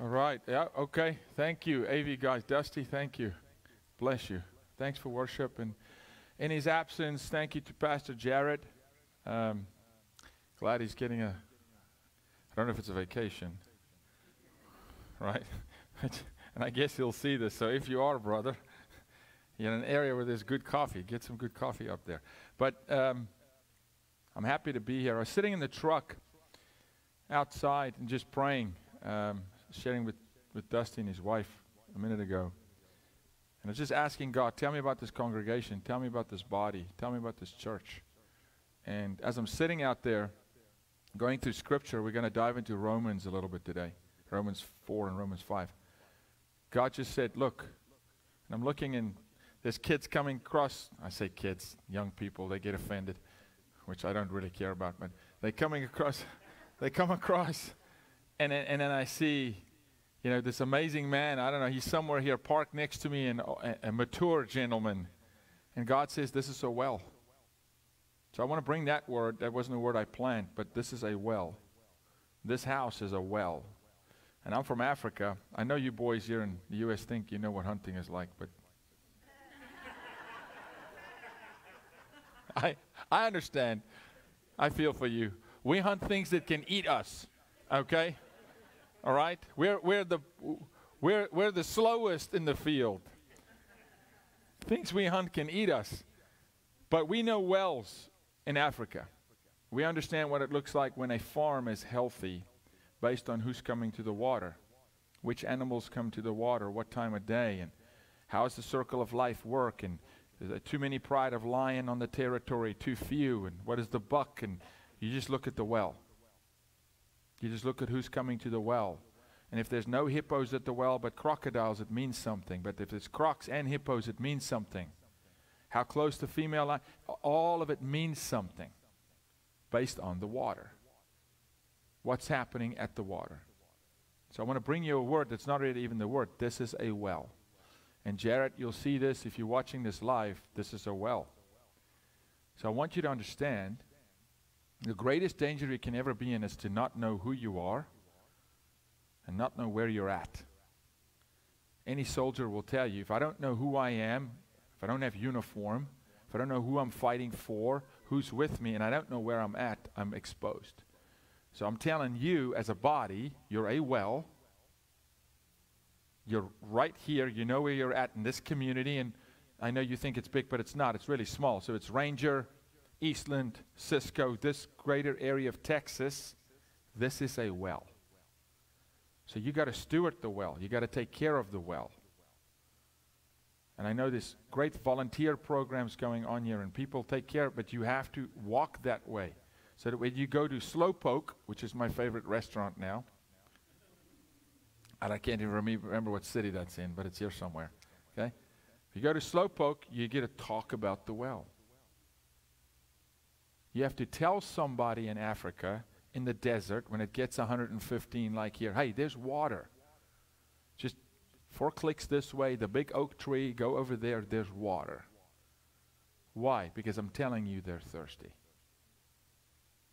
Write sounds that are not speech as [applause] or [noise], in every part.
All right. Yeah. Okay. Thank you, AV guys. Dusty, thank you. Bless you. Thanks for worship. And in his absence, thank you to Pastor Jared. Um, glad he's getting a, I don't know if it's a vacation, right? [laughs] and I guess he'll see this. So if you are, brother, you're in an area where there's good coffee, get some good coffee up there. But um, I'm happy to be here. I was sitting in the truck outside and just praying. Um, sharing with, with Dusty and his wife a minute ago. And I was just asking God, tell me about this congregation. Tell me about this body. Tell me about this church. And as I'm sitting out there going through Scripture, we're going to dive into Romans a little bit today Romans 4 and Romans 5. God just said, Look, and I'm looking and there's kids coming across. I say kids, young people, they get offended, which I don't really care about, but they coming across, [laughs] they come across and then, and then I see, you know, this amazing man. I don't know. He's somewhere here, parked next to me, and a, a mature gentleman. And God says, "This is a well." So I want to bring that word. That wasn't a word I planned, but this is a well. This house is a well. And I'm from Africa. I know you boys here in the U.S. think you know what hunting is like, but [laughs] I, I understand. I feel for you. We hunt things that can eat us, okay? All right? We're, we're, the, we're, we're the slowest in the field. Things we hunt can eat us. But we know wells in Africa. We understand what it looks like when a farm is healthy based on who's coming to the water, which animals come to the water, what time of day, and how does the circle of life work, and is there too many pride of lion on the territory, too few, and what is the buck, and you just look at the well. You just look at who's coming to the well. And if there's no hippos at the well but crocodiles, it means something. But if it's crocs and hippos, it means something. How close the female line, all of it means something based on the water. What's happening at the water. So I want to bring you a word that's not really even the word. This is a well. And Jared, you'll see this if you're watching this live. This is a well. So I want you to understand the greatest danger you can ever be in is to not know who you are and not know where you're at. Any soldier will tell you if I don't know who I am, if I don't have uniform, if I don't know who I'm fighting for, who's with me, and I don't know where I'm at, I'm exposed. So I'm telling you, as a body, you're a well. You're right here. You know where you're at in this community. And I know you think it's big, but it's not. It's really small. So it's Ranger, Eastland, Cisco, this greater area of Texas, this is a well. So you got to steward the well. You got to take care of the well. And I know there's great volunteer programs going on here, and people take care, but you have to walk that way. So that when you go to Slowpoke, which is my favorite restaurant now, and I can't even remember what city that's in, but it's here somewhere. Okay? If you go to Slowpoke, you get to talk about the well. You have to tell somebody in Africa, in the desert, when it gets 115 like here, hey, there's water. Just four clicks this way, the big oak tree, go over there, there's water. Why? Because I'm telling you they're thirsty.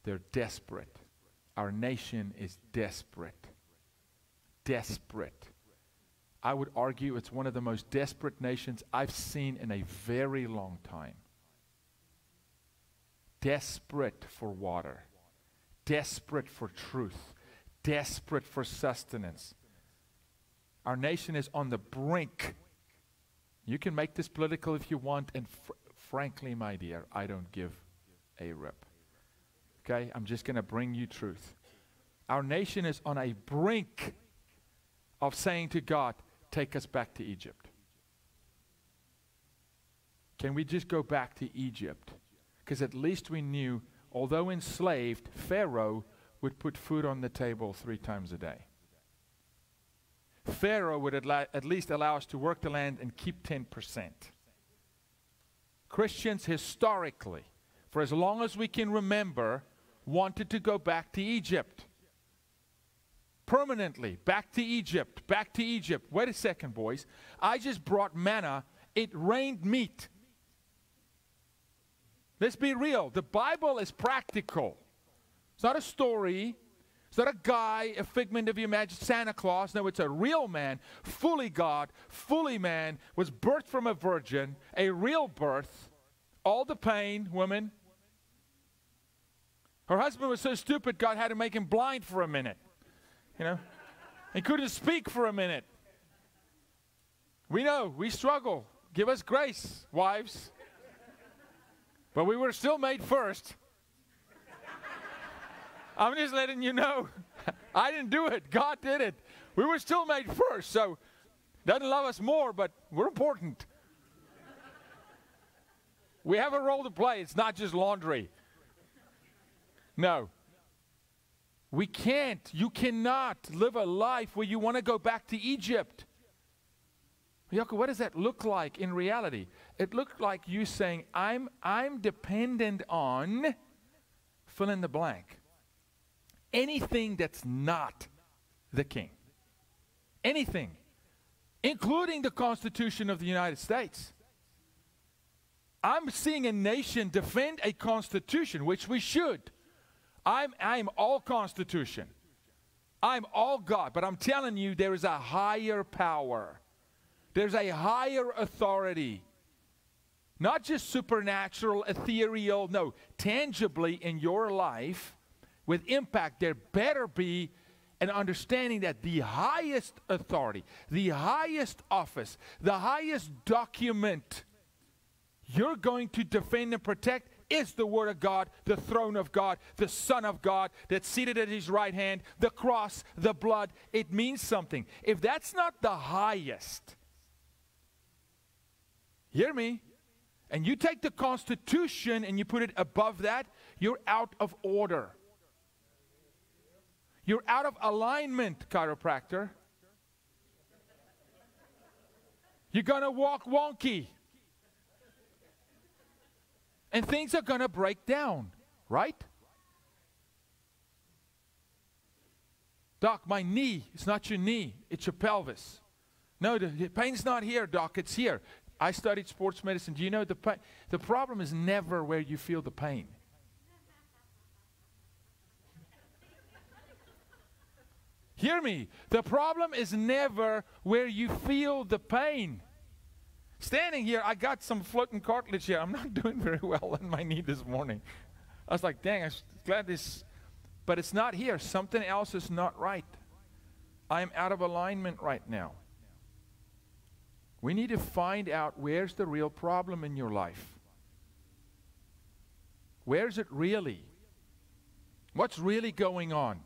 They're desperate. Our nation is desperate. Desperate. I would argue it's one of the most desperate nations I've seen in a very long time desperate for water, desperate for truth, desperate for sustenance. Our nation is on the brink. You can make this political if you want, and fr- frankly, my dear, I don't give a rip. Okay? I'm just going to bring you truth. Our nation is on a brink of saying to God, Take us back to Egypt. Can we just go back to Egypt? Because at least we knew, although enslaved, Pharaoh would put food on the table three times a day. Pharaoh would at least allow us to work the land and keep 10%. Christians historically, for as long as we can remember, wanted to go back to Egypt. Permanently, back to Egypt, back to Egypt. Wait a second, boys. I just brought manna. It rained meat. Let's be real. The Bible is practical. It's not a story. It's not a guy, a figment of your imagination, Santa Claus. No, it's a real man, fully God, fully man, was birthed from a virgin, a real birth. All the pain, women. Her husband was so stupid, God had to make him blind for a minute. You know? He couldn't speak for a minute. We know, we struggle. Give us grace, wives. But we were still made first. I'm just letting you know. [laughs] I didn't do it. God did it. We were still made first. So doesn't love us more, but we're important. We have a role to play. It's not just laundry. No. We can't. You cannot live a life where you want to go back to Egypt. Jaco, what does that look like in reality? It looked like you saying, I'm, I'm dependent on fill in the blank. Anything that's not the king. Anything, including the Constitution of the United States. I'm seeing a nation defend a constitution, which we should. I'm, I'm all constitution. I'm all God. But I'm telling you, there is a higher power, there's a higher authority. Not just supernatural, ethereal, no, tangibly in your life with impact, there better be an understanding that the highest authority, the highest office, the highest document you're going to defend and protect is the Word of God, the throne of God, the Son of God that's seated at His right hand, the cross, the blood. It means something. If that's not the highest, hear me, and you take the Constitution and you put it above that, you're out of order. You're out of alignment, chiropractor. You're going to walk wonky and things are going to break down, right? Doc, my knee, it's not your knee, it's your pelvis. No, the, the pain's not here, Doc, it's here. I studied sports medicine. Do you know the? The problem is never where you feel the pain. Hear me. The problem is never where you feel the pain. Standing here, I got some floating cartilage here. I'm not [laughs] doing very well on my knee this morning. I was like, dang, I'm glad this, but it's not here. Something else is not right. I'm out of alignment right now. We need to find out where's the real problem in your life. Where's it really? What's really going on?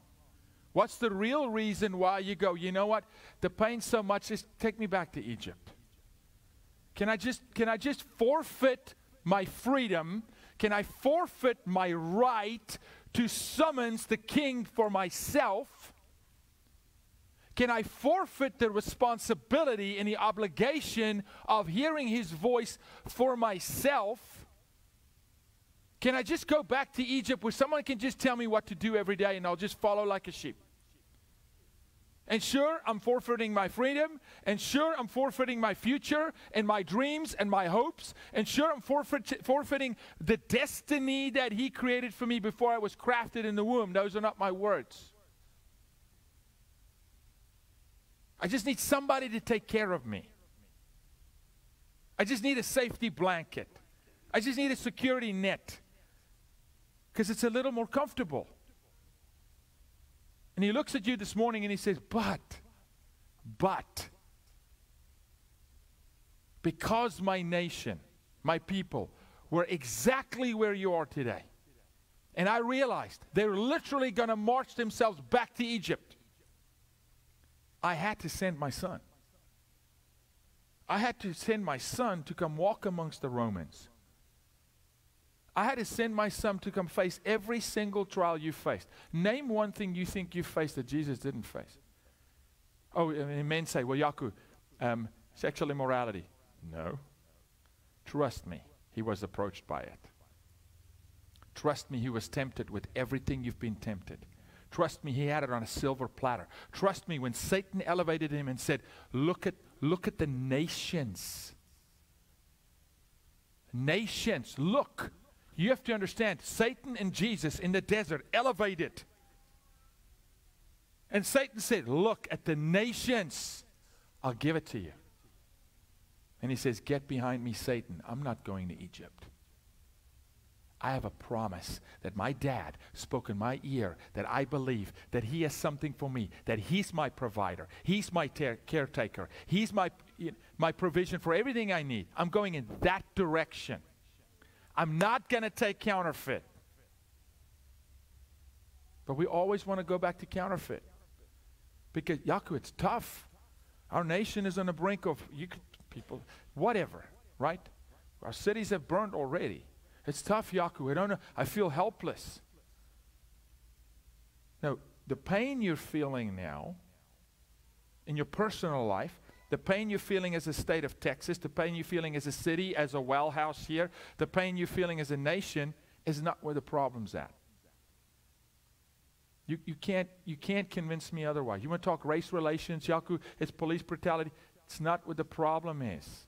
What's the real reason why you go, you know what? The pain's so much, just take me back to Egypt. Can I just can I just forfeit my freedom? Can I forfeit my right to summons the king for myself? Can I forfeit the responsibility and the obligation of hearing his voice for myself? Can I just go back to Egypt where someone can just tell me what to do every day and I'll just follow like a sheep? And sure, I'm forfeiting my freedom. And sure, I'm forfeiting my future and my dreams and my hopes. And sure, I'm forfeit, forfeiting the destiny that He created for me before I was crafted in the womb. Those are not my words. I just need somebody to take care of me. I just need a safety blanket. I just need a security net because it's a little more comfortable. And he looks at you this morning and he says, But, but, because my nation, my people, were exactly where you are today, and I realized they're literally going to march themselves back to Egypt, I had to send my son. I had to send my son to come walk amongst the Romans. I had to send my son to come face every single trial you faced. Name one thing you think you faced that Jesus didn't face. Oh, and men say, well, Jaco, um, sexual immorality. No. Trust me, he was approached by it. Trust me, he was tempted with everything you've been tempted. Trust me, he had it on a silver platter. Trust me, when Satan elevated him and said, Look at, look at the nations. Nations, look. You have to understand Satan and Jesus in the desert elevated. And Satan said, Look at the nations, I'll give it to you. And he says, Get behind me, Satan. I'm not going to Egypt. I have a promise that my dad spoke in my ear that I believe that he has something for me, that he's my provider, he's my caretaker, he's my, my provision for everything I need. I'm going in that direction. I'm not going to take counterfeit. But we always want to go back to counterfeit. Because, Jaco, it's tough. Our nation is on the brink of you could, people, whatever, right? Our cities have burned already. It's tough, Jaco. I don't know. I feel helpless. Now, the pain you're feeling now in your personal life, the pain you're feeling as a state of Texas, the pain you're feeling as a city, as a well house here, the pain you're feeling as a nation is not where the problem's at. You, you, can't, you can't convince me otherwise. You want to talk race relations, Jaco, it's police brutality. It's not what the problem is.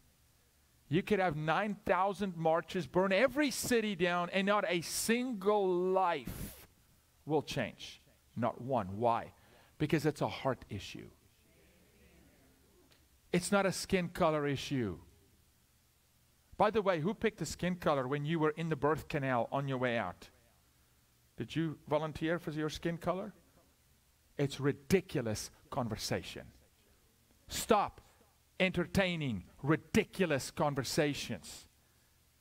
You could have 9,000 marches, burn every city down, and not a single life will change. Not one. Why? Because it's a heart issue. It's not a skin color issue. By the way, who picked the skin color when you were in the birth canal on your way out? Did you volunteer for your skin color? It's ridiculous conversation. Stop entertaining ridiculous conversations.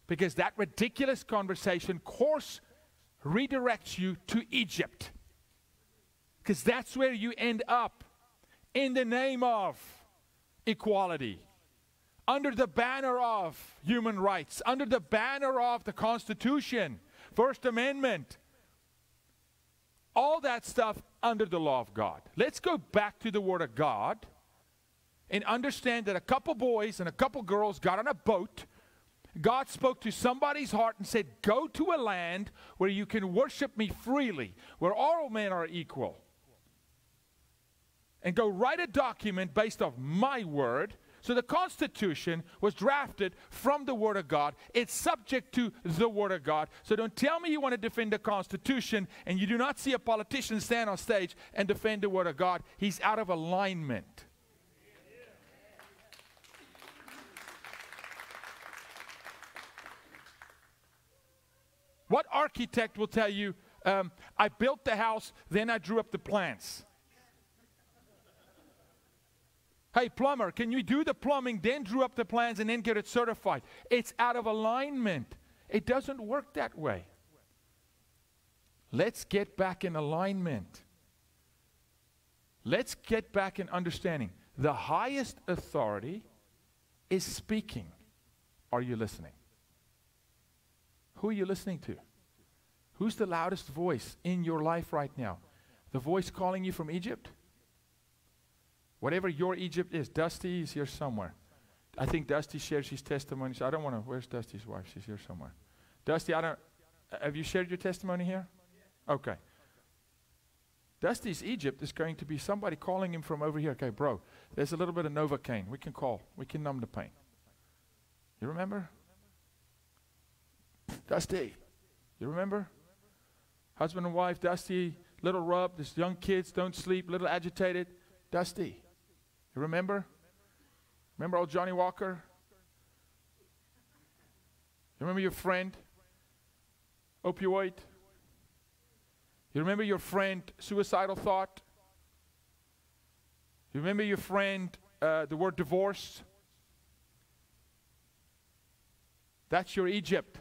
Because that ridiculous conversation course redirects you to Egypt. Because that's where you end up in the name of equality, under the banner of human rights, under the banner of the Constitution, First Amendment, all that stuff under the law of God. Let's go back to the Word of God and understand that a couple boys and a couple girls got on a boat. God spoke to somebody's heart and said, Go to a land where you can worship me freely, where all men are equal. And go write a document based off my word. So the Constitution was drafted from the Word of God. It's subject to the Word of God. So don't tell me you want to defend the Constitution and you do not see a politician stand on stage and defend the Word of God. He's out of alignment. What architect will tell you, um, I built the house, then I drew up the plans? Hey, plumber, can you do the plumbing, then drew up the plans, and then get it certified? It's out of alignment. It doesn't work that way. Let's get back in alignment. Let's get back in understanding. The highest authority is speaking. Are you listening? Who are you listening to? Who's the loudest voice in your life right now? The voice calling you from Egypt? Whatever your Egypt is, Dusty is here somewhere. I think Dusty shares his testimony. So I don't want to. Where's Dusty's wife? She's here somewhere. Dusty, I don't. Have you shared your testimony here? Okay. Dusty's Egypt is going to be somebody calling him from over here. Okay, bro, there's a little bit of Novocaine. We can call. We can numb the pain. You remember? Dusty. You remember? Husband and wife, Dusty, little rub, this young kids don't sleep, little agitated. Dusty. You remember? Remember old Johnnie Walker? You remember your friend? Opioid? You remember your friend, suicidal thought? You remember your friend, uh, the word divorce? That's your Egypt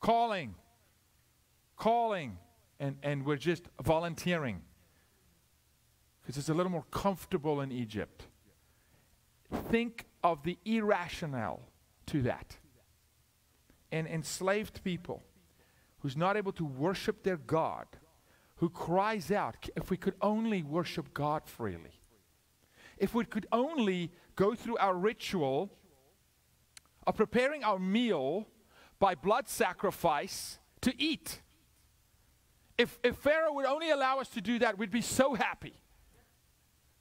calling, calling, and, and we're just volunteering because it's a little more comfortable in Egypt. Think of the irrational to that. An enslaved people who's not able to worship their God, who cries out, if we could only worship God freely, if we could only go through our ritual of preparing our meal by blood sacrifice to eat. If, if Pharaoh would only allow us to do that, we'd be so happy.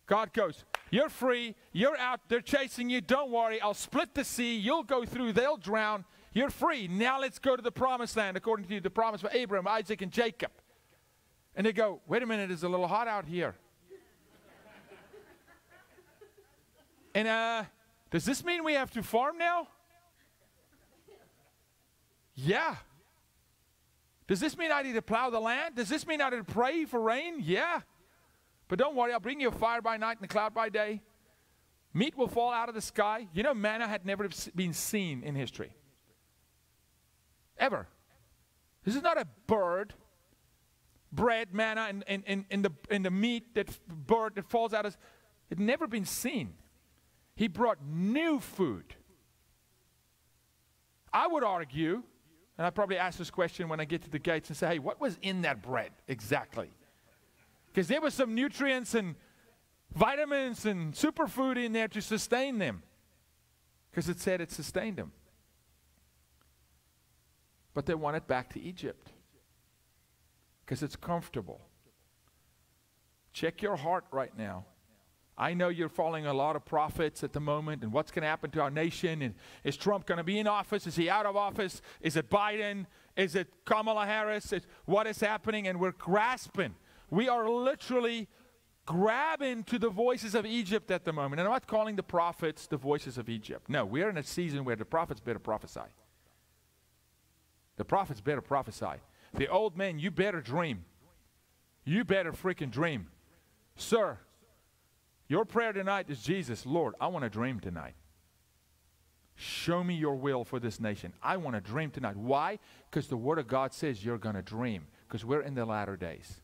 God goes, You're free, you're out, they're chasing you, don't worry, I'll split the sea, you'll go through, they'll drown, you're free. Now let's go to the promised land according to the promise of Abraham, Isaac, and Jacob. And they go, wait a minute, it's a little hot out here. and uh, does this mean we have to farm now? Yeah. Does this mean I need to plow the land? Does this mean I need to pray for rain? Yeah. But don't worry, I'll bring you a fire by night and a cloud by day. Meat will fall out of the sky. You know, manna had never been seen in history. Ever. This is not a bird, bread, manna, and, and, and, and, the, and the meat, that bird that falls out of it never been seen. He brought new food. I would argue, and I probably ask this question when I get to the gates and say, hey, what was in that bread exactly? Because there was some nutrients and vitamins and superfood in there to sustain them. Because it said it sustained them. But they want it back to Egypt. Because it's comfortable. Check your heart right now. I know you're following a lot of prophets at the moment and what's going to happen to our nation. And is Trump going to be in office? Is he out of office? Is it Biden? Is it Kamala Harris? Is, what is happening? And we're grasping. We are literally grabbing to the voices of Egypt at the moment. And I'm not calling the prophets the voices of Egypt. No, we're in a season where the prophets better prophesy. The prophets better prophesy. The old men, you better dream. You better freaking dream. Sir, your prayer tonight is Jesus, Lord, I want to dream tonight. Show me your will for this nation. I want to dream tonight. Why? Because the Word of God says you're going to dream. Because we're in the latter days.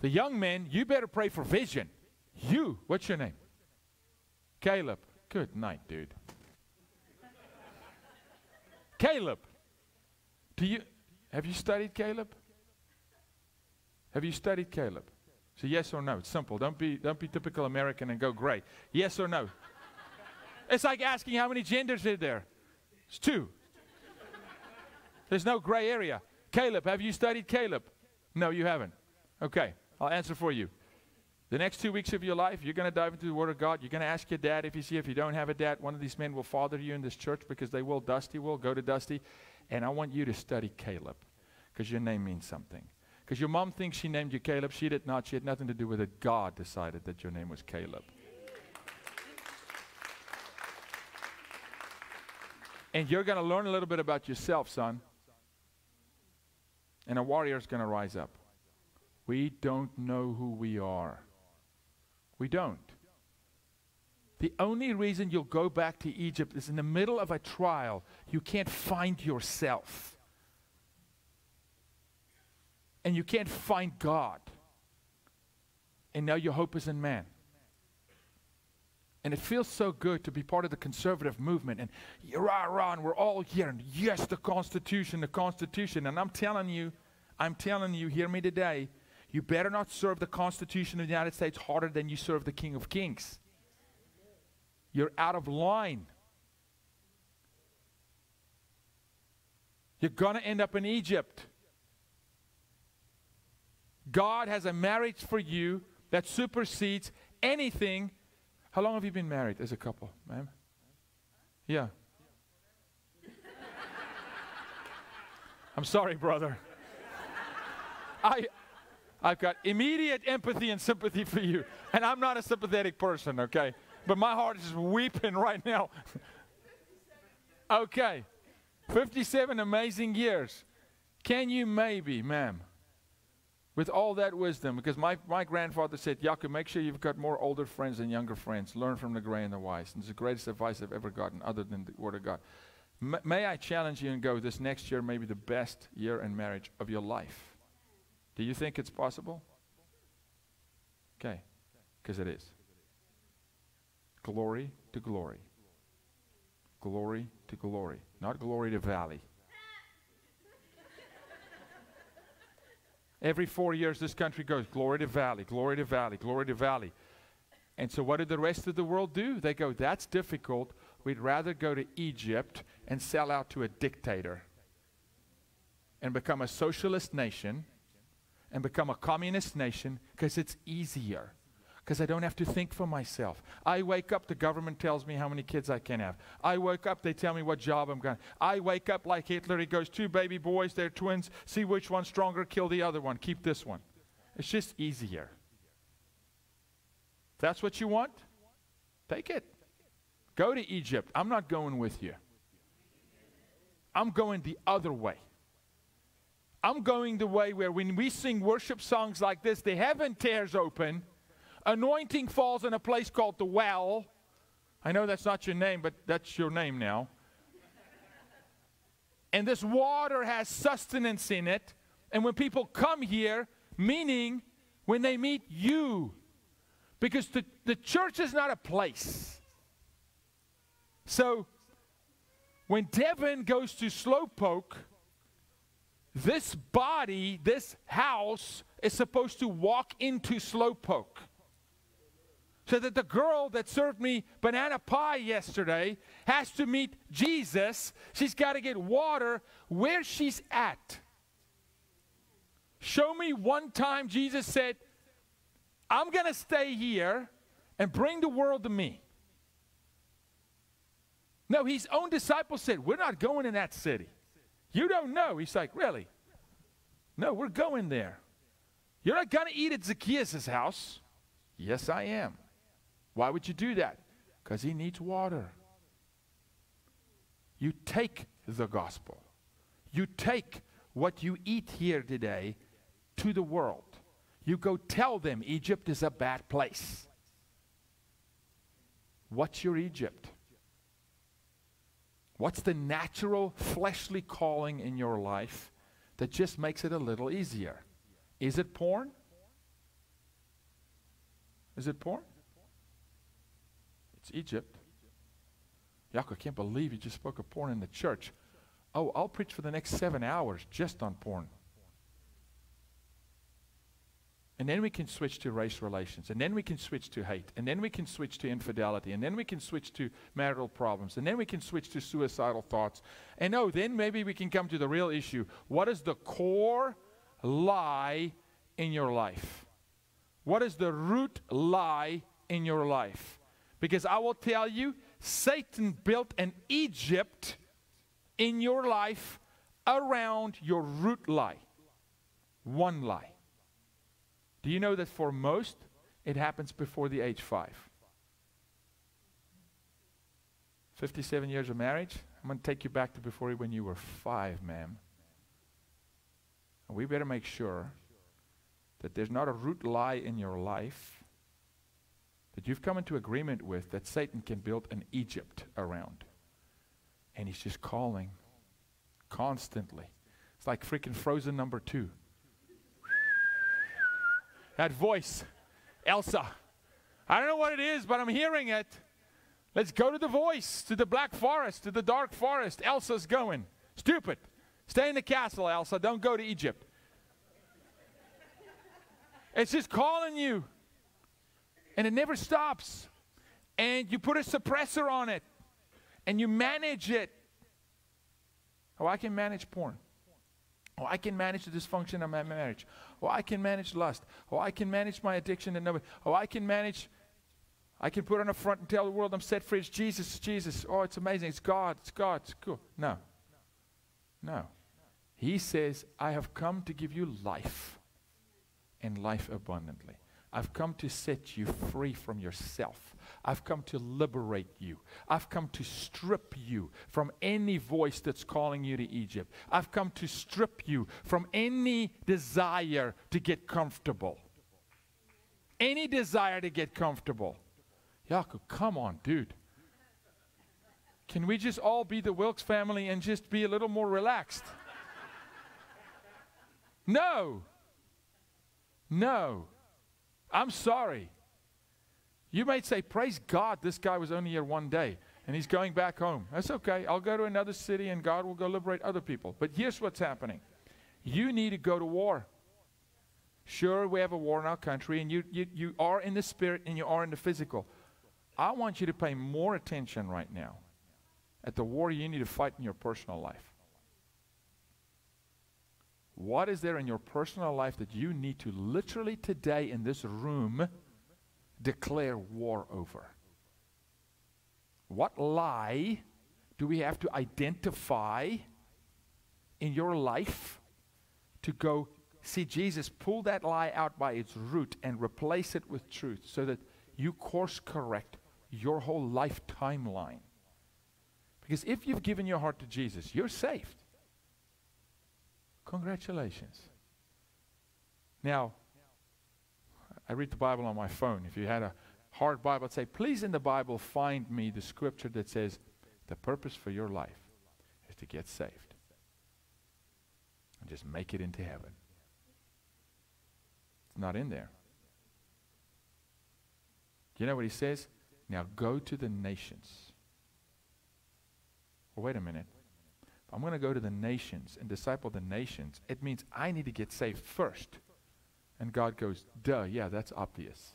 The young men, you better pray for vision. You, what's your name? Caleb. Good night, dude. Caleb. Do you have you studied Caleb? Have you studied Caleb? So yes or no. It's simple. Don't be don't be typical American and go gray. Yes or no. it's like asking how many genders are there. It's two. There's no gray area. Caleb, have you studied Caleb? No, you haven't. Okay. I'll answer for you. The next two weeks of your life, you're going to dive into the Word of God. You're going to ask your dad if you see if you don't have a dad. One of these men will father you in this church because they will. Dusty will. Go to Dusty. And I want you to study Caleb because your name means something. Because your mom thinks she named you Caleb. She did not. She had nothing to do with it. God decided that your name was Caleb. And you're going to learn a little bit about yourself, son. And a warrior is going to rise up. We don't know who we are. We don't. The only reason you'll go back to Egypt is in the middle of a trial. You can't find yourself. And you can't find God. And now your hope is in man. And it feels so good to be part of the conservative movement. And rah, rah, and we're all here. And yes, the Constitution, the Constitution. And I'm telling you, I'm telling you, hear me today, you better not serve the Constitution of the United States harder than you serve the King of Kings. You're out of line. You're going to end up in Egypt. God has a marriage for you that supersedes anything. How long have you been married as a couple, ma'am? Yeah. I'm sorry, brother. I, I've got immediate empathy and sympathy for you. And I'm not a sympathetic person, okay? But my heart is weeping right now. okay. 57 amazing years. Can you maybe, ma'am, with all that wisdom, because my, my grandfather said, Jakob, make sure you've got more older friends than younger friends. Learn from the gray and the wise. And it's the greatest advice I've ever gotten, other than the Word of God. M- may I challenge you and go, this next year may be the best year in marriage of your life. Do you think it's possible? Okay, because it is. Glory to glory. Glory to glory. Not glory to valley. Every four years, this country goes glory to valley, glory to valley, glory to valley. And so, what did the rest of the world do? They go, that's difficult. We'd rather go to Egypt and sell out to a dictator and become a socialist nation and become a communist nation because it's easier. Because I don't have to think for myself. I wake up, the government tells me how many kids I can have. I wake up, they tell me what job I'm going. I wake up like Hitler. He goes, two baby boys, they're twins. See which one's stronger, kill the other one. Keep this one. It's just easier. That's what you want, take it. Go to Egypt. I'm not going with you. I'm going the other way. I'm going the way where when we sing worship songs like this, the heaven tears open anointing falls in a place called the well. I know that's not your name, but that's your name now. and this water has sustenance in it. And when people come here, meaning when they meet you, because the, the church is not a place. So when Devin goes to Slowpoke, this body, this house, is supposed to walk into Slowpoke so that the girl that served me banana pie yesterday has to meet Jesus. She's got to get water where she's at. Show me one time Jesus said, I'm going to stay here and bring the world to me. No, his own disciples said, We're not going in that city. You don't know. He's like, Really? No, we're going there. You're not going to eat at Zacchaeus' house. Yes, I am. Why would you do that? Because he needs water. You take the gospel. You take what you eat here today to the world. You go tell them Egypt is a bad place. What's your Egypt? What's the natural fleshly calling in your life that just makes it a little easier? Is it porn? Is it porn? It's Egypt. Jaco, I can't believe you just spoke of porn in the church. Oh, I'll preach for the next seven hours just on porn. And then we can switch to race relations. And then we can switch to hate. And then we can switch to infidelity. And then we can switch to marital problems. And then we can switch to suicidal thoughts. And oh, then maybe we can come to the real issue. What is the core lie in your life? What is the root lie in your life? Because I will tell you, Satan built an Egypt in your life around your root lie. One lie. Do you know that for most, it happens before the age five? 57 years of marriage, I'm going to take you back to before you when you were five, ma'am. And we better make sure that there's not a root lie in your life that you've come into agreement with that Satan can build an Egypt around. And he's just calling constantly. It's like freaking Frozen number two. that voice, Elsa. I don't know what it is, but I'm hearing it. Let's go to the voice, to the black forest, to the dark forest. Elsa's going. Stupid. Stay in the castle, Elsa. Don't go to Egypt. It's just calling you and it never stops. And you put a suppressor on it and you manage it. Oh, I can manage porn. Oh, I can manage the dysfunction of my marriage. Oh, I can manage lust. Oh, I can manage my addiction to nobody. Oh, I can manage. I can put on a front and tell the world I'm set free. It's Jesus, Jesus. Oh, it's amazing. It's God. It's God. It's cool. No. No. He says, I have come to give you life and life abundantly. I've come to set you free from yourself. I've come to liberate you. I've come to strip you from any voice that's calling you to Egypt. I've come to strip you from any desire to get comfortable. Any desire to get comfortable. Jaco, come on, dude. Can we just all be the Wilkes family and just be a little more relaxed? no. No. I'm sorry. You might say, Praise God, this guy was only here one day and he's going back home. That's okay. I'll go to another city and God will go liberate other people. But here's what's happening you need to go to war. Sure, we have a war in our country, and you, you, you are in the spirit and you are in the physical. I want you to pay more attention right now at the war you need to fight in your personal life. What is there in your personal life that you need to literally today in this room declare war over? What lie do we have to identify in your life to go see Jesus pull that lie out by its root and replace it with truth so that you course correct your whole life timeline? Because if you've given your heart to Jesus, you're saved. Congratulations. Now, I read the Bible on my phone. If you had a hard Bible, I'd say, please in the Bible find me the scripture that says the purpose for your life is to get saved and just make it into heaven. It's not in there. You know what he says? Now go to the nations. Well, wait a minute. I'm going to go to the nations and disciple the nations. It means I need to get saved first. And God goes, duh, yeah, that's obvious.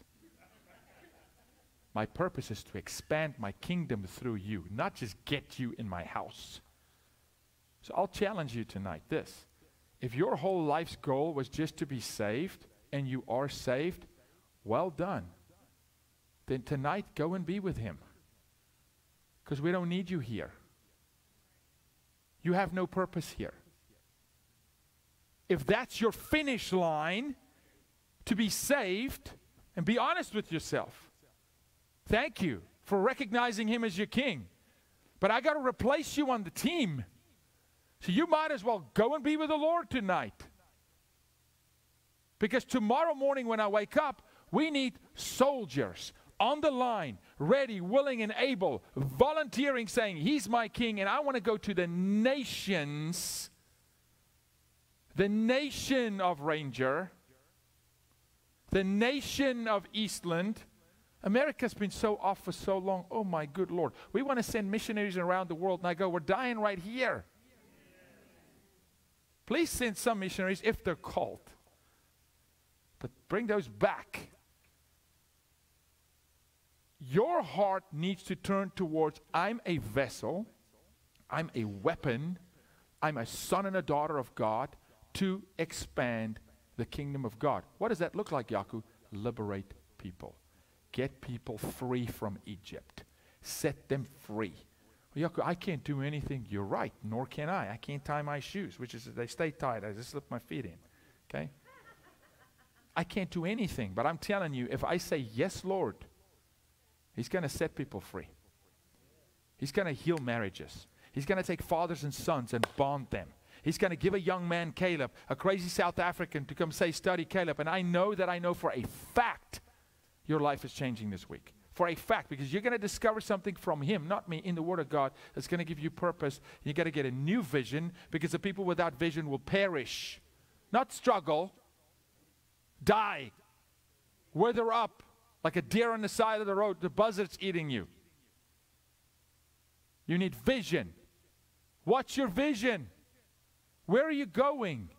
My purpose is to expand my kingdom through you, not just get you in my house. So I'll challenge you tonight this. If your whole life's goal was just to be saved and you are saved, well done. Then tonight, go and be with Him. Because we don't need you here. You have no purpose here. If that's your finish line to be saved, and be honest with yourself, Thank you for recognizing him as your king. But I got to replace you on the team. So you might as well go and be with the Lord tonight. Because tomorrow morning when I wake up, we need soldiers on the line, ready, willing, and able, volunteering, saying, He's my king, and I want to go to the nations, the nation of Ranger, the nation of Eastland America's been so off for so long. Oh my good Lord. We want to send missionaries around the world, and I go, we're dying right here. Please send some missionaries if they're called. But bring those back. Your heart needs to turn towards I'm a vessel, I'm a weapon, I'm a son and a daughter of God to expand the kingdom of God. What does that look like, Jaco? Liberate people. Get people free from Egypt. Set them free. Well, Jaco, I can't do anything. You're right, nor can I. I can't tie my shoes, which is they stay tied. I just slip my feet in. Okay? I can't do anything, but I'm telling you, if I say yes, Lord, He's going to set people free. He's going to heal marriages. He's going to take fathers and sons and bond them. He's going to give a young man, Caleb, a crazy South African, to come say, Study Caleb. And I know that I know for a fact your life is changing this week. For a fact, because you're going to discover something from Him, not me, in the Word of God that's going to give you purpose. You got to get a new vision because the people without vision will perish, not struggle, die, wither up like a deer on the side of the road, the buzzard's eating you. You need vision. What's your vision? Where are you going?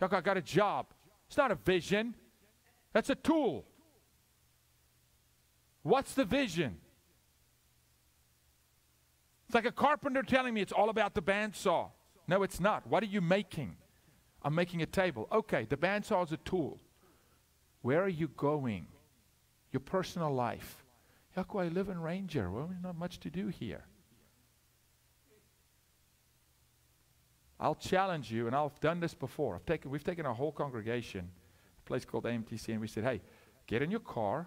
Look, I got a job. It's not a vision, that's a tool. What's the vision? It's like a carpenter telling me it's all about the bandsaw. No, it's not. What are you making? I'm making a table. Okay, the bandsaw is a tool. Where are you going? Your personal life. Jaco, I live in Ranger. Well, there's not much to do here. I'll challenge you, and I've done this before. I've taken, we've taken a whole congregation, a place called AMTC, and we said, hey, get in your car,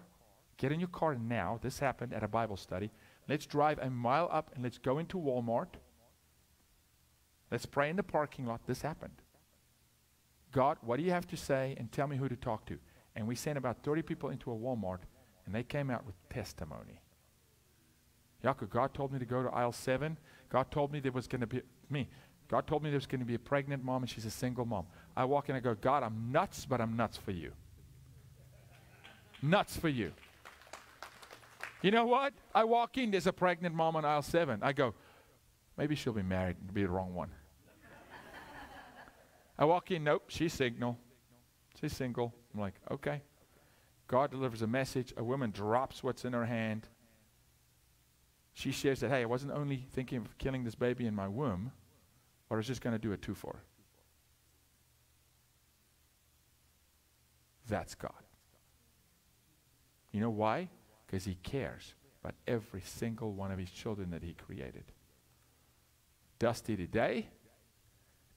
Get in your car now. This happened at a Bible study. Let's drive a mile up and let's go into Walmart. Let's pray in the parking lot. This happened. God, what do you have to say? And tell me who to talk to. And we sent about 30 people into a Walmart, and they came out with testimony. Jaco, God told me to go to aisle seven. God told me there was going to be me. God told me there was going to be a pregnant mom, and she's a single mom. I walk in, I go, God, I'm nuts, but I'm nuts for you. nuts for you. You know what? I walk in, there's a pregnant mom on aisle seven. I go, maybe she'll be married. It'll be the wrong one. I walk in, nope, she's single. She's single. I'm like, okay. God delivers a message. A woman drops what's in her hand. She shares that, hey, I wasn't only thinking of killing this baby in my womb, but I was just going to do it too for. That's God. You know why? Because he cares about every single one of his children that he created. Dusty today,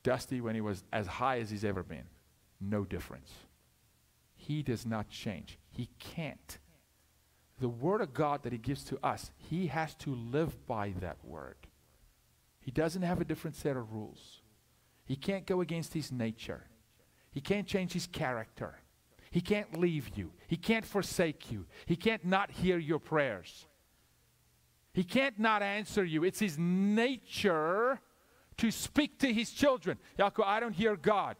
Dusty when he was as high as he's ever been. No difference. He does not change. He can't. The word of God that he gives to us, he has to live by that word. He doesn't have a different set of rules. He can't go against his nature. He can't change his character. He can't leave you. He can't forsake you. He can't not hear your prayers. He can't not answer you. It's his nature to speak to his children. Jaco, I don't hear God.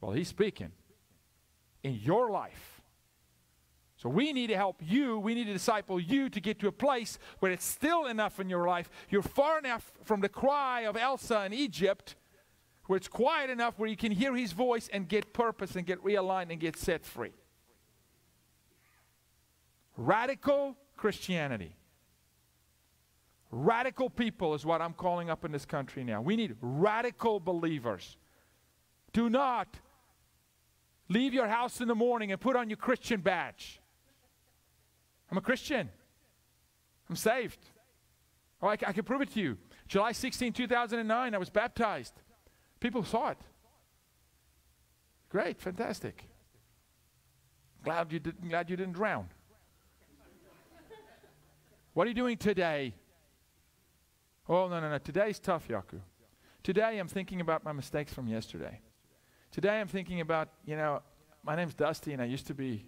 Well, he's speaking in your life. So we need to help you. We need to disciple you to get to a place where it's still enough in your life. You're far enough from the cry of Elsa in Egypt where it's quiet enough where you can hear his voice and get purpose and get realigned and get set free. Radical Christianity. Radical people is what I'm calling up in this country now. We need radical believers. Do not leave your house in the morning and put on your Christian badge. I'm a Christian. I'm saved. Oh, I, I can prove it to you. July 16, 2009, I was baptized. People saw it. Great, fantastic. Glad you, did, glad you didn't drown. what are you doing today? Oh, no, no, no. Today's tough, Jaco. Today I'm thinking about my mistakes from yesterday. Today I'm thinking about, you know, my name's Dusty and I used to be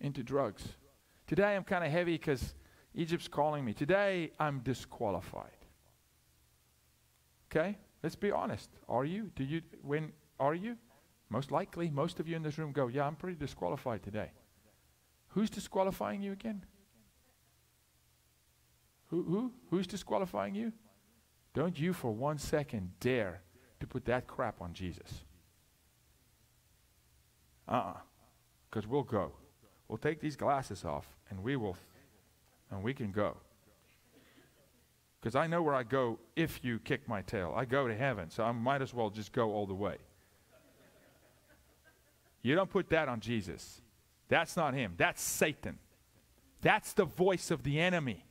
into drugs. Today I'm kind of heavy because Egypt's calling me. Today I'm disqualified. Okay? Let's be honest. Are you? Do you when are you? Most likely, most of you in this room go, Yeah, I'm pretty disqualified today. Who's disqualifying you again? Who who? Who's disqualifying you? Don't you for one second dare to put that crap on Jesus. Uh uh-uh. Because we'll go. We'll take these glasses off and we will, and we can go. Because I know where I go if you kick my tail. I go to heaven, so I might as well just go all the way. You don't put that on Jesus. That's not him. That's Satan. That's the voice of the enemy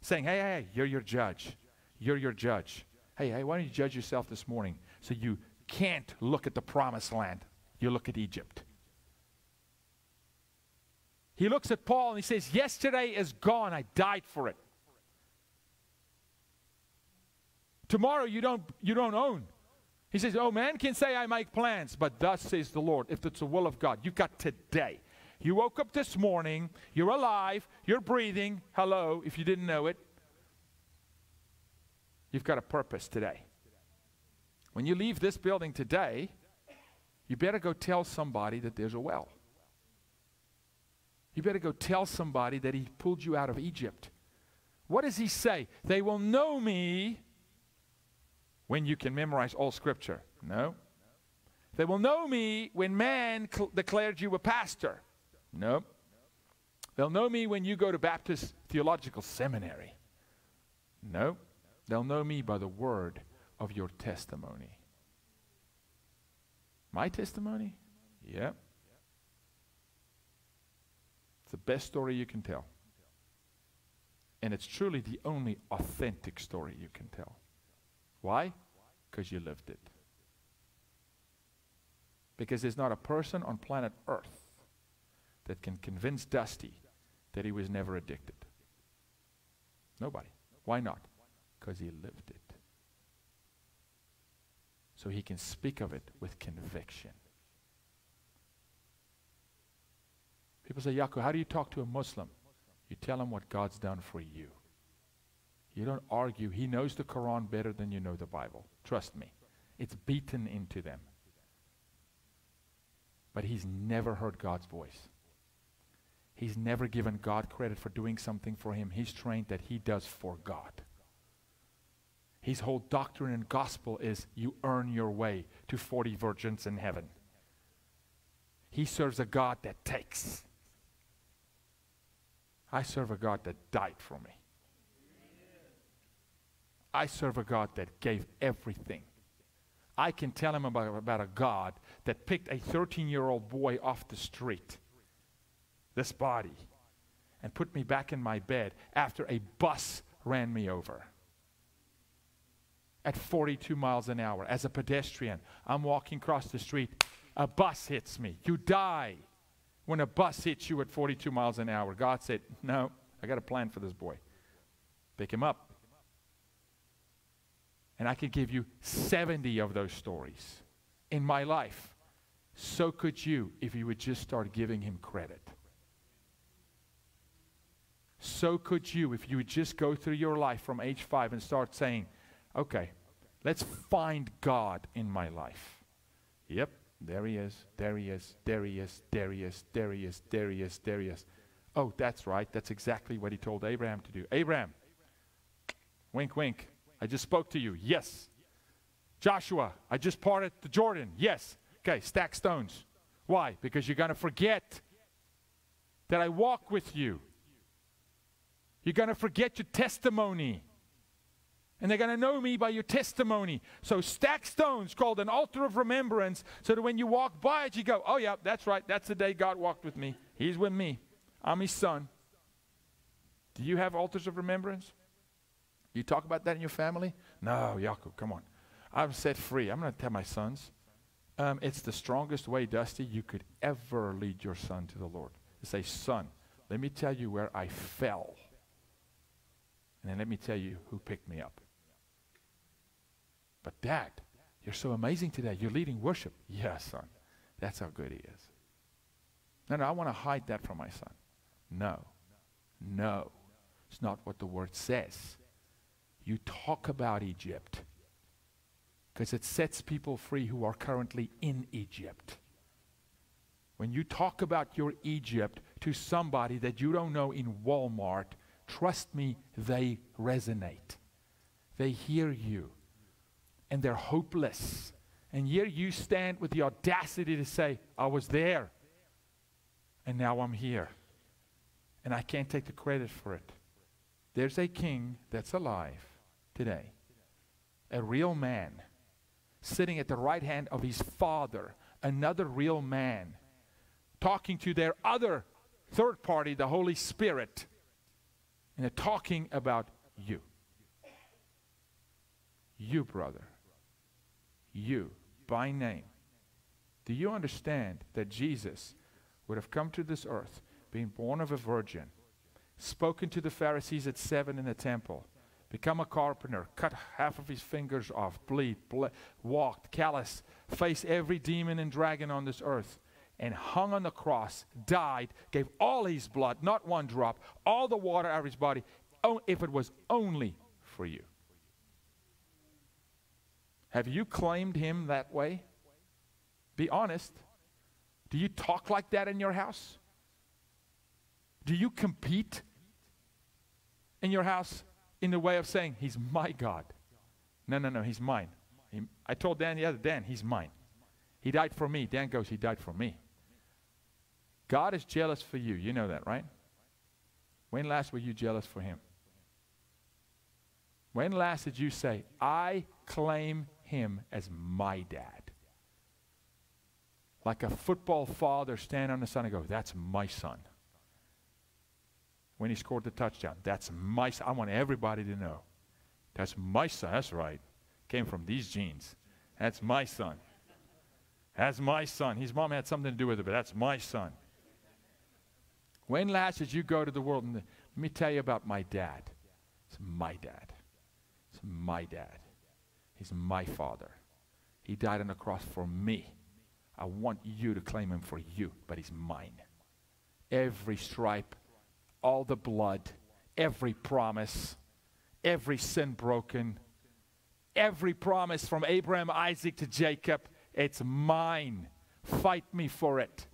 saying, hey, hey, you're your judge. You're your judge. Hey, hey, why don't you judge yourself this morning so you can't look at the promised land? You look at Egypt. He looks at Paul and he says, Yesterday is gone. I died for it. Tomorrow you don't, you don't own. He says, Oh, man can say I make plans, but thus says the Lord, if it's the will of God. You got today. You woke up this morning, you're alive, you're breathing. Hello, if you didn't know it. You've got a purpose today. When you leave this building today, you better go tell somebody that there's a well. You better go tell somebody that he pulled you out of Egypt. What does he say? They will know me when you can memorize all scripture. No. They will know me when man cl- declared you a pastor. No. They'll know me when you go to Baptist Theological Seminary. No. They'll know me by the word of your testimony. My testimony? Yep. It's the best story you can tell. And it's truly the only authentic story you can tell. Why? Because you lived it. Because there's not a person on planet Earth that can convince Dusty that he was never addicted. Nobody. Why not? Because he lived it. So he can speak of it with conviction. People say, Jaco, how do you talk to a Muslim? You tell him what God's done for you. You don't argue. He knows the Quran better than you know the Bible. Trust me. It's beaten into them. But he's never heard God's voice. He's never given God credit for doing something for him. He's trained that he does for God. His whole doctrine and gospel is you earn your way to 40 virgins in heaven. He serves a God that takes. I serve a God that died for me. I serve a God that gave everything. I can tell him about, about a God that picked a 13 year old boy off the street, this body, and put me back in my bed after a bus ran me over. At 42 miles an hour, as a pedestrian, I'm walking across the street, a bus hits me. You die when a bus hits you at 42 miles an hour. God said, No, I got a plan for this boy. Pick him up. And I could give you 70 of those stories in my life. So could you if you would just start giving him credit. So could you if you would just go through your life from age five and start saying, okay, let's find God in my life. Yep, there he is, there he is, there he is, there he is, there he is, there he is, there he is. Oh, that's right. That's exactly what he told Abraham to do. Abraham, wink, wink. I just spoke to you. Yes. Joshua, I just parted the Jordan. Yes. Okay, stack stones. Why? Because you're going to forget that I walk with you. You're going to forget your testimony. And they're going to know me by your testimony. So stack stones called an altar of remembrance so that when you walk by it, you go, oh, yeah, that's right. That's the day God walked with me. He's with me. I'm his son. Do you have altars of remembrance? You talk about that in your family? No, Jacob, come on. I'm set free. I'm going to tell my sons. Um, it's the strongest way, Dusty, you could ever lead your son to the Lord. To say, son, let me tell you where I fell. And then let me tell you who picked me up. But dad, you're so amazing today. You're leading worship. Yes, son. That's how good he is. No, no, I want to hide that from my son. No. No. It's not what the word says. You talk about Egypt because it sets people free who are currently in Egypt. When you talk about your Egypt to somebody that you don't know in Walmart, trust me, they resonate. They hear you and they're hopeless. And here you stand with the audacity to say, I was there and now I'm here. And I can't take the credit for it. There's a king that's alive today, a real man, sitting at the right hand of his father, another real man, talking to their other third party, the Holy Spirit, and they're talking about you. You, brother. You, by name. Do you understand that Jesus would have come to this earth, being born of a virgin, spoken to the Pharisees at seven in the temple, become a carpenter, cut half of his fingers off, bleed, ble- walked, callous, faced every demon and dragon on this earth, and hung on the cross, died, gave all his blood, not one drop, all the water out of his body, oh, if it was only for you. Have you claimed him that way? Be honest. Do you talk like that in your house? Do you compete in your house in the way of saying, He's my God? No, no, no, He's mine. He, I told Dan the other Dan, He's mine. He died for me. Dan goes, He died for me. God is jealous for you. You know that, right? When last were you jealous for Him? When last did you say, I claim Him as my dad? like a football father stand on the son and go, That's my son. When he scored the touchdown, that's my son. I want everybody to know. That's my son. That's right. Came from these genes. That's my son. That's my son. His mom had something to do with it, but that's my son. When last did you go to the world and let me tell you about my dad? It's my dad. It's my dad. He's my father. He died on the cross for me. I want you to claim him for you, but he's mine. Every stripe, all the blood, every promise, every sin broken, every promise from Abraham, Isaac to Jacob, it's mine. Fight me for it.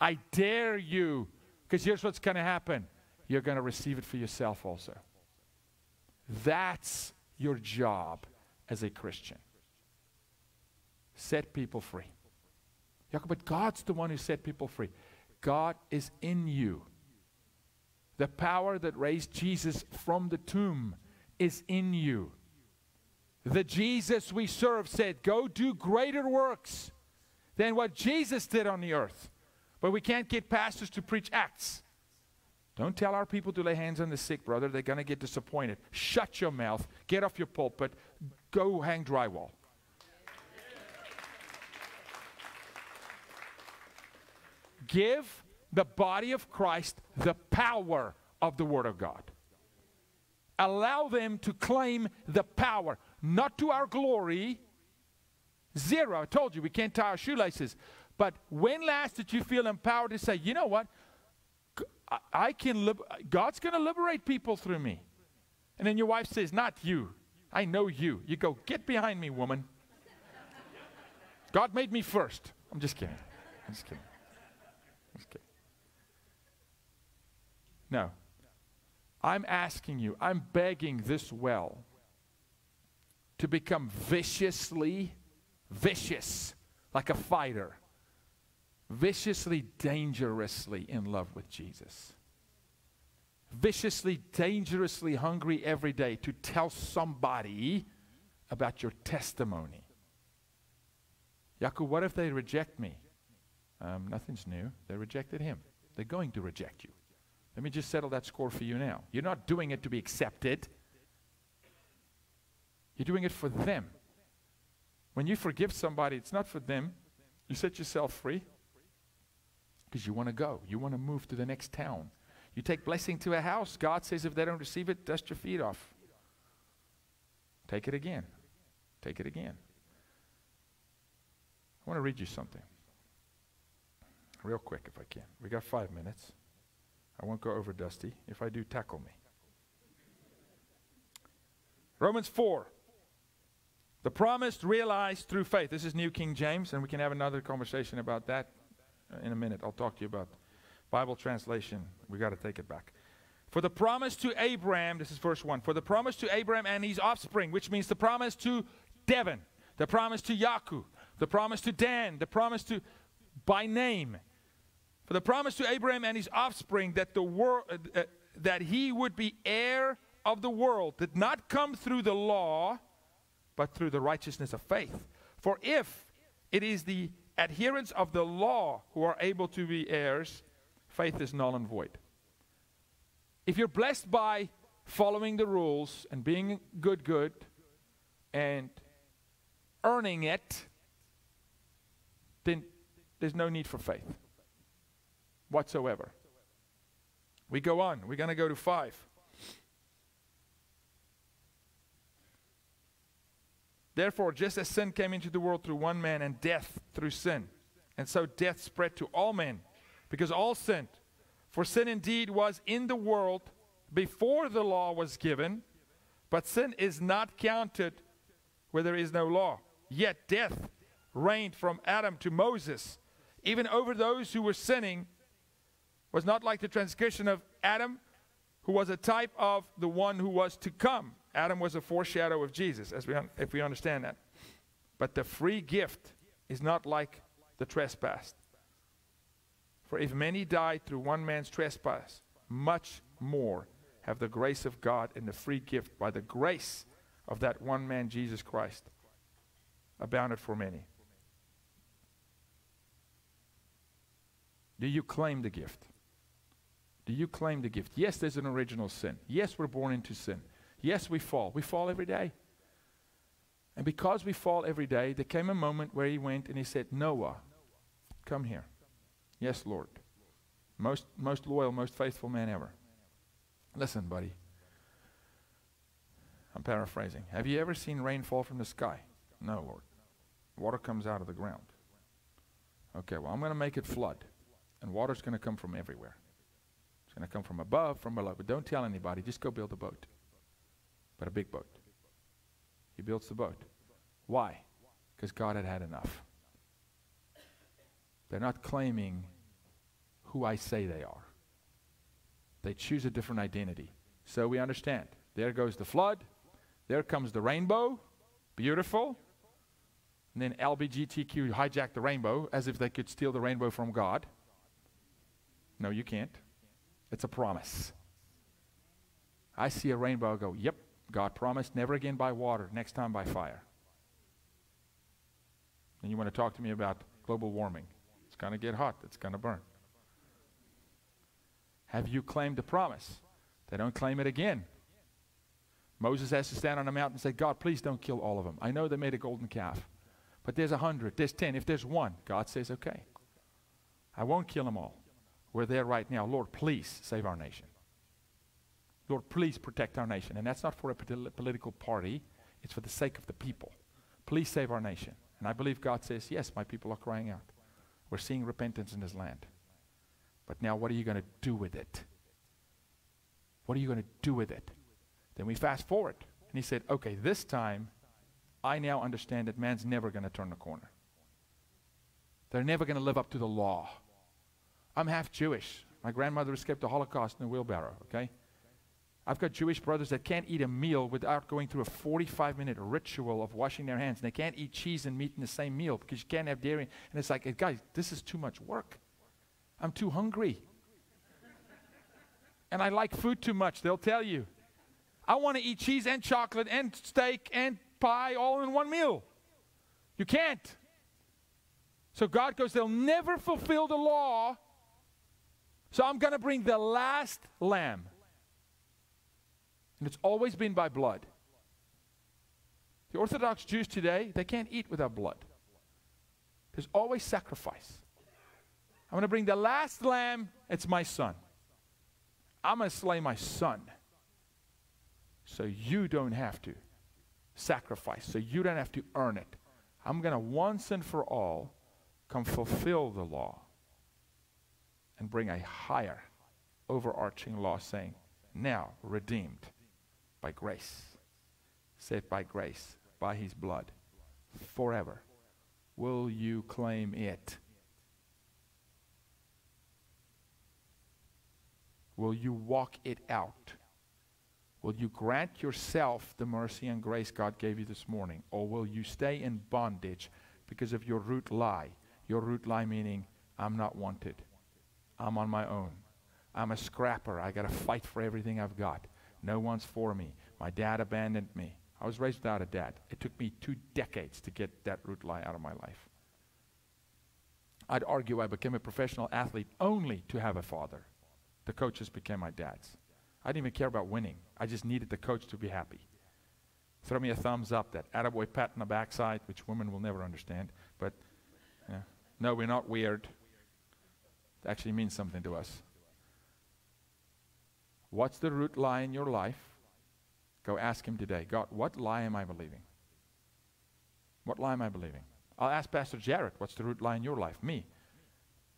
I dare you, because here's what's going to happen you're going to receive it for yourself also. That's your job as a Christian. Set people free. Jacob, but God's the one who set people free. God is in you. The power that raised Jesus from the tomb is in you. The Jesus we serve said, Go do greater works than what Jesus did on the earth. But we can't get pastors to preach Acts Don't tell our people to lay hands on the sick, brother. They're going to get disappointed. Shut your mouth. Get off your pulpit. Go hang drywall. Give the body of Christ the power of the Word of God. Allow them to claim the power, not to our glory. Zero. I told you we can't tie our shoelaces. But when last did you feel empowered to say, you know what? I, can, live, God's going to liberate people through me. And then your wife says, Not you. I know you. You go, Get behind me, woman. God made me first. I'm just kidding. I'm just kidding. I'm just kidding. No. I'm asking you, I'm begging this well to become viciously vicious, like a fighter viciously, dangerously in love with Jesus. Viciously, dangerously hungry every day to tell somebody about your testimony. Jaco, what if they reject me? Um, nothing's new. They rejected him. They're going to reject you. Let me just settle that score for you now. You're not doing it to be accepted, you're doing it for them. When you forgive somebody, it's not for them. You set yourself free because you want to go. You want to move to the next town. You take blessing to a house. God says if they don't receive it, dust your feet off. Take it again. Take it again. I want to read you something. Real quick, if I can. We got five minutes. I won't go over Dusty. If I do, tackle me. Romans 4. The promise realized through faith. This is New King James, and we can have another conversation about that in a minute. I'll talk to you about Bible translation. We got to take it back. For the promise to Abraham, this is verse 1. For the promise to Abraham and his offspring, which means the promise to Devon, the promise to Jaco, the promise to Dan, the promise to by name. For the promise to Abraham and his offspring that the world uh, uh, that he would be heir of the world did not come through the law, but through the righteousness of faith. For if it is the adherents of the law who are able to be heirs, faith is null and void. If you're blessed by following the rules and being good, good, and earning it, then there's no need for faith whatsoever. We go on. We're going to go to five. Therefore, just as sin came into the world through one man and death through sin, and so death spread to all men because all sinned. For sin indeed was in the world before the law was given, but sin is not counted where there is no law. Yet death reigned from Adam to Moses, even over those who were sinning, was not like the transgression of Adam, who was a type of the one who was to come. Adam was a foreshadow of Jesus, as we if we understand that. But the free gift is not like the trespass. For if many died through one man's trespass, much more have the grace of God and the free gift by the grace of that one man, Jesus Christ, abounded for many. Do you claim the gift? Do you claim the gift? Yes, there's an original sin. Yes, we're born into sin. Yes, we fall. We fall every day. And because we fall every day, there came a moment where he went and he said, Noah, come here. Yes, Lord. Most, most loyal, most faithful man ever. Listen, buddy. I'm paraphrasing. Have you ever seen rain fall from the sky? No, Lord. Water comes out of the ground. Okay, well, I'm going to make it flood. And water's going to come from everywhere. It's going to come from above, from below. But don't tell anybody. Just go build a boat but a big boat. He builds the boat. Why? Because God had had enough. They're not claiming who I say they are. They choose a different identity. So we understand. There goes the flood. There comes the rainbow. Beautiful. And then LBGTQ hijacked the rainbow as if they could steal the rainbow from God. No, you can't. It's a promise. I see a rainbow, I go, yep, God promised never again by water, next time by fire. And you want to talk to me about global warming. It's going to get hot, it's going to burn. Have you claimed the promise? They don't claim it again. Moses has to stand on a mountain and say, God, please don't kill all of them. I know they made a golden calf, but there's a hundred, there's ten. If there's one, God says, okay. I won't kill them all. We're there right now. Lord, please save our nation. Lord, please protect our nation. And that's not for a political party, it's for the sake of the people. Please save our nation. And I believe God says, yes, my people are crying out. We're seeing repentance in this land. But now, what are you going to do with it? What are you going to do with it? Then we fast forward. And he said, okay, this time, I now understand that man's never going to turn the corner. They're never going to live up to the law. I'm half Jewish. My grandmother escaped the Holocaust in a wheelbarrow, okay? I've got Jewish brothers that can't eat a meal without going through a 45 minute ritual of washing their hands. And they can't eat cheese and meat in the same meal because you can't have dairy. And it's like, guys, this is too much work. I'm too hungry. and I like food too much, they'll tell you. I want to eat cheese and chocolate and steak and pie all in one meal. You can't. So God goes, they'll never fulfill the law. So I'm going to bring the last lamb. And it's always been by blood. The Orthodox Jews today, they can't eat without blood. There's always sacrifice. I'm going to bring the last lamb. It's my son. I'm going to slay my son. So you don't have to sacrifice. So you don't have to earn it. I'm going to once and for all come fulfill the law and bring a higher overarching law saying, now redeemed by grace, saved by grace, by his blood, forever. Will you claim it? Will you walk it out? Will you grant yourself the mercy and grace God gave you this morning? Or will you stay in bondage because of your root lie? Your root lie meaning, I'm not wanted. I'm on my own. I'm a scrapper. I got to fight for everything I've got. No one's for me. My dad abandoned me. I was raised without a dad. It took me two decades to get that root lie out of my life. I'd argue I became a professional athlete only to have a father. The coaches became my dads. I didn't even care about winning. I just needed the coach to be happy. Throw me a thumbs up, that attaboy pat on the backside, which women will never understand. But no, we're not weird. It actually means something to us. What's the root lie in your life? Go ask him today. God, what lie am I believing? What lie am I believing? I'll ask Pastor Jarrett, what's the root lie in your life? Me.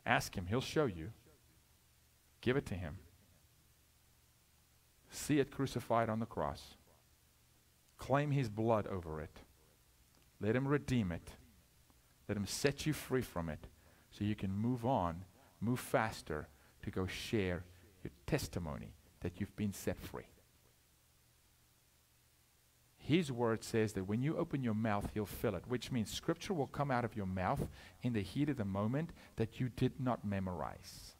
Ask him. He'll show you. Give it to him. See it crucified on the cross. Claim his blood over it. Let him redeem it. Let him set you free from it so you can move on, move faster to go share your testimony that you've been set free. His word says that when you open your mouth, He'll fill it, which means Scripture will come out of your mouth in the heat of the moment that you did not memorize.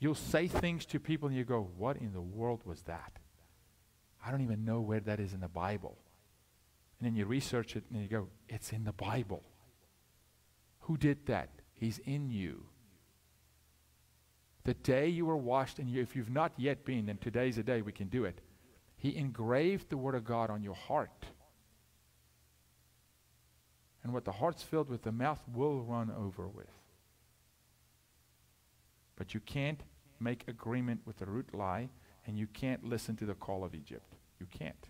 You'll say things to people and you go, What in the world was that? I don't even know where that is in the Bible. And then you research it and you go, It's in the Bible. Who did that? He's in you. The day you were washed, and you, if you've not yet been, then today's the day we can do it. He engraved the Word of God on your heart. And what the heart's filled with, the mouth will run over with. But you can't make agreement with the root lie, and you can't listen to the call of Egypt. You can't.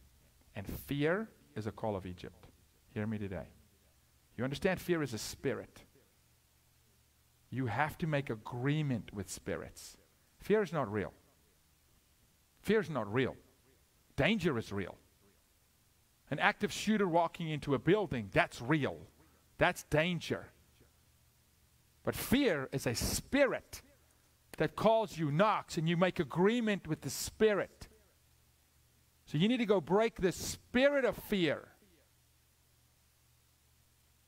And fear is a call of Egypt. Hear me today. You understand fear is a spirit. You have to make agreement with spirits. Fear is not real. Fear is not real. Danger is real. An active shooter walking into a building, that's real. That's danger. But fear is a spirit that calls you, knocks, and you make agreement with the spirit. So you need to go break the spirit of fear.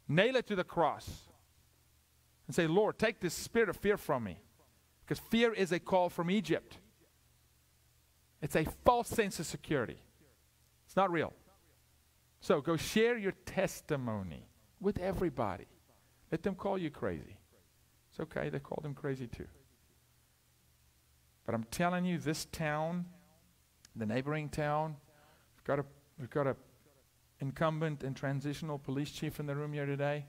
Nail it to the cross and say, Lord, take this spirit of fear from me. Because fear is a call from Egypt. It's a false sense of security. It's not real. So go share your testimony with everybody. Let them call you crazy. It's okay, they called him crazy too. But I'm telling you, this town, the neighboring town, we've got a, we've got a incumbent and transitional police chief in the room here today.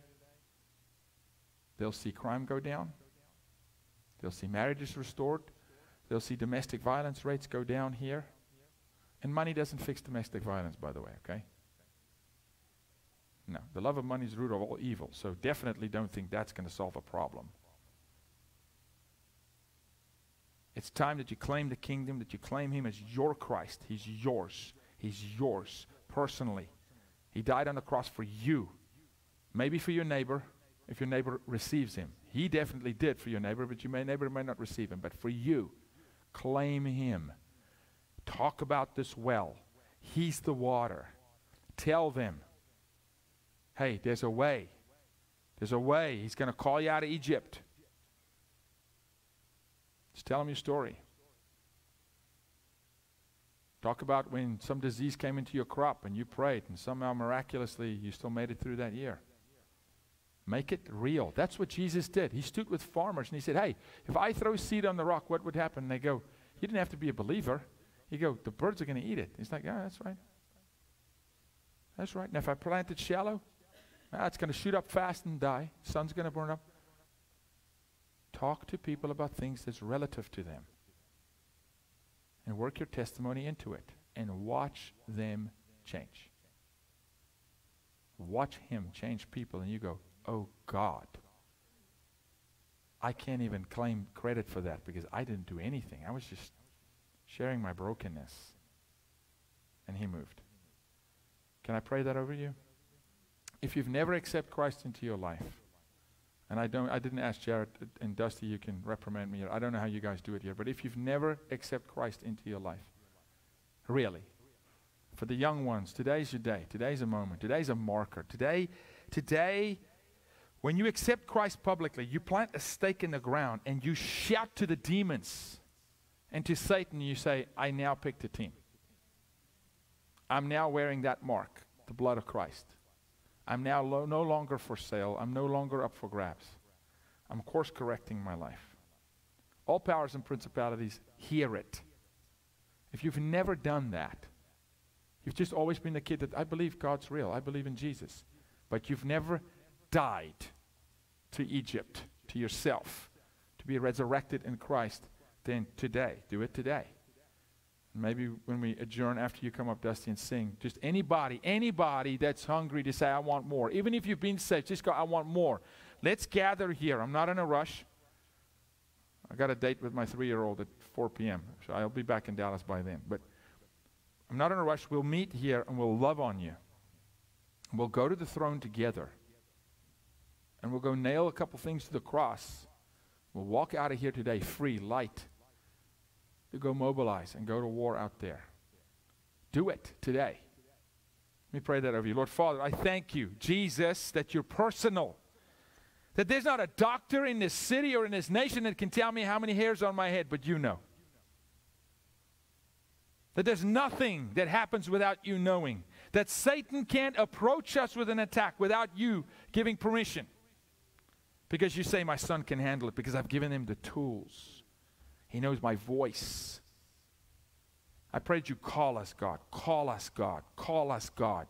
They'll see crime go down. They'll see marriages restored. They'll see domestic violence rates go down here. And money doesn't fix domestic violence, by the way, okay? No. The love of money is the root of all evil. So definitely don't think that's going to solve a problem. It's time that you claim the kingdom, that you claim Him as your Christ. He's yours. He's yours personally. He died on the cross for you. Maybe for your neighbor, if your neighbor receives Him. He definitely did for your neighbor, but your may, neighbor may not receive Him. But for you, claim Him. Talk about this well. He's the water. Tell them, hey, there's a way. There's a way. He's going to call you out of Egypt. Just tell them your story. Talk about when some disease came into your crop and you prayed and somehow miraculously you still made it through that year. Make it real. That's what Jesus did. He stood with farmers and he said, Hey, if I throw seed on the rock, what would happen? And they go, You didn't have to be a believer. You go, The birds are going to eat it. He's like, Yeah, that's right. That's right. Now, if I plant it shallow, ah, it's going to shoot up fast and die. Sun's going to burn up. Talk to people about things that's relative to them. And work your testimony into it. And watch them change. Watch him change people, and you go, Oh God. I can't even claim credit for that because I didn't do anything. I was just sharing my brokenness. And he moved. Can I pray that over you? If you've never accepted Christ into your life, and I don't, I didn't ask Jared and Dusty. You can reprimand me. I don't know how you guys do it here, but if you've never accepted Christ into your life, really, for the young ones, today's your day. Today's a moment. Today's a marker. Today, today, when you accept Christ publicly, you plant a stake in the ground and you shout to the demons and to Satan. You say, "I now picked a team. I'm now wearing that mark, the blood of Christ." I'm now lo- no longer for sale. I'm no longer up for grabs. I'm course correcting my life. All powers and principalities hear it. If you've never done that, you've just always been the kid that I believe God's real, I believe in Jesus, but you've never died to Egypt, to yourself, to be resurrected in Christ, then today, do it today. Maybe when we adjourn after you come up, Dusty, and sing, just anybody, anybody that's hungry to say, I want more. Even if you've been saved, just go, I want more. Let's gather here. I'm not in a rush. I got a date with my three year old at 4 p.m., so I'll be back in Dallas by then. But I'm not in a rush. We'll meet here and we'll love on you. We'll go to the throne together. And we'll go nail a couple things to the cross. We'll walk out of here today free, light to go mobilize and go to war out there. Do it today. Let me pray that over you. Lord Father, I thank you, Jesus, that you're personal. That there's not a doctor in this city or in this nation that can tell me how many hairs on my head, but you know. That there's nothing that happens without you knowing. That Satan can't approach us with an attack without you giving permission. Because you say, My son can handle it, because I've given him the tools. He knows my voice. I pray that you call us, God. Call us, God. Call us, God.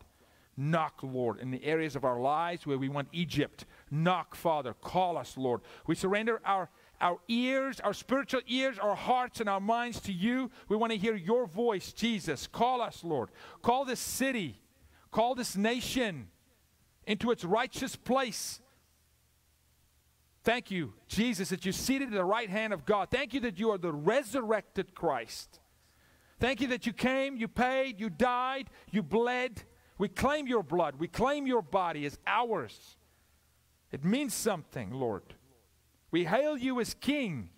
Knock, Lord, in the areas of our lives where we want Egypt. Knock, Father. Call us, Lord. We surrender our, our ears, our spiritual ears, our hearts, and our minds to you. We want to hear your voice, Jesus. Call us, Lord. Call this city. Call this nation into its righteous place Thank you, Jesus, that you're seated at the right hand of God. Thank you that you are the resurrected Christ. Thank you that you came, you paid, you died, you bled. We claim your blood, we claim your body as ours. It means something, Lord. We hail you as King.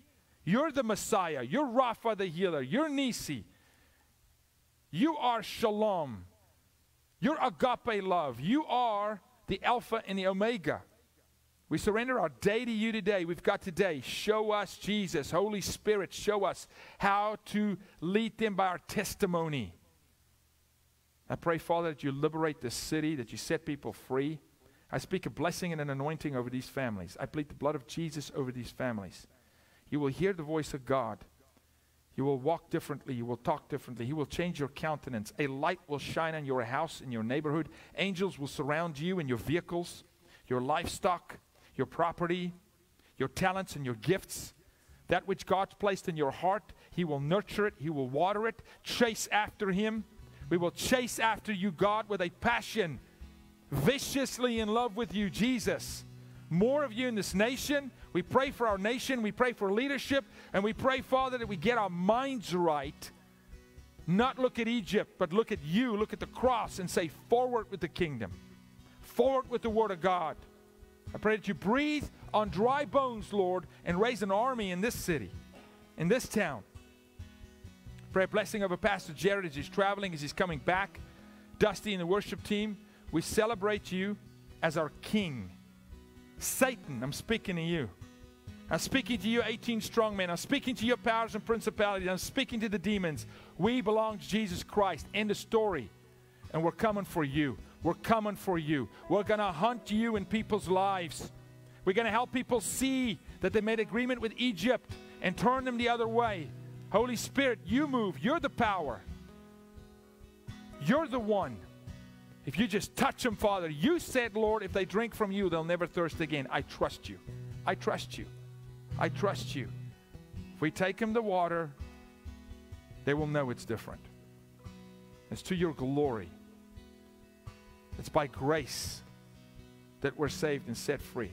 You're the Messiah. You're Rapha the healer. You're Nisi. You are Shalom. You're agape love. You are the Alpha and the Omega. We surrender our day to you today. We've got today. Show us Jesus. Holy Spirit, show us how to lead them by our testimony. I pray, Father, that you liberate this city, that you set people free. I speak a blessing and an anointing over these families. I plead the blood of Jesus over these families. You will hear the voice of God. You will walk differently. You will talk differently. He will change your countenance. A light will shine on your house, in your neighborhood. Angels will surround you and your vehicles, your livestock, your property, your talents, and your gifts. That which God's placed in your heart, He will nurture it, He will water it. Chase after Him. We will chase after you, God, with a passion, viciously in love with you, Jesus. More of you in this nation. We pray for our nation. We pray for leadership. And we pray, Father, that we get our minds right. Not look at Egypt, but look at you, look at the cross, and say, forward with the kingdom, forward with the Word of God. I pray that you breathe on dry bones, Lord, and raise an army in this city, in this town. Pray a blessing over Pastor Jared as he's traveling, as he's coming back. Dusty and the worship team, we celebrate you as our King. Satan, I'm speaking to you. I'm speaking to you, 18 strong men. I'm speaking to your powers and principalities. I'm speaking to the demons. We belong to Jesus Christ. End of story. And we're coming for you. We're coming for you. We're going to hunt you in people's lives. We're going to help people see that they made agreement with Egypt and turn them the other way. Holy Spirit, you move. You're the power. You're the one. If you just touch them, Father, you said, Lord, if they drink from you, they'll never thirst again. I trust you. I trust you. I trust you. If we take them to water, they will know it's different. It's to your glory. It's by grace that we're saved and set free.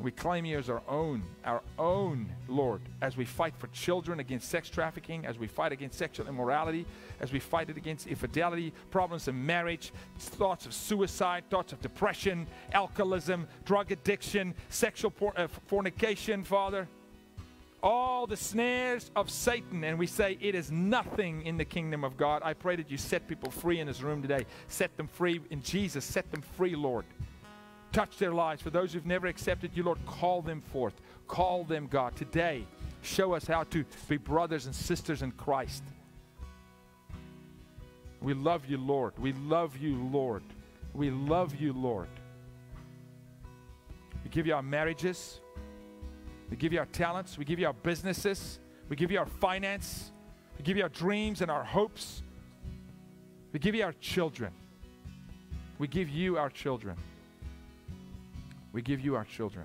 We claim you as our own, our own Lord, as we fight for children against sex trafficking, as we fight against sexual immorality, as we fight it against infidelity, problems in marriage, thoughts of suicide, thoughts of depression, alcoholism, drug addiction, sexual uh, fornication, Father. All the snares of Satan, and we say it is nothing in the kingdom of God. I pray that you set people free in this room today. Set them free in Jesus. Set them free, Lord touch their lives. For those who've never accepted you, Lord, call them forth. Call them, God. Today, show us how to be brothers and sisters in Christ. We love you, Lord. We love you, Lord. We love you, Lord. We give you our marriages. We give you our talents. We give you our businesses. We give you our finance. We give you our dreams and our hopes. We give you our children. We give you our children. We give you our children.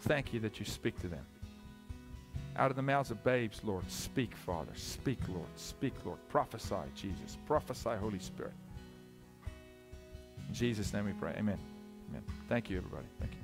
Thank you that you speak to them. Out of the mouths of babes, Lord, speak, Father. Speak, Lord. Speak, Lord. Prophesy, Jesus. Prophesy, Holy Spirit. In Jesus' name we pray. Amen. Amen. Thank you, everybody. Thank you.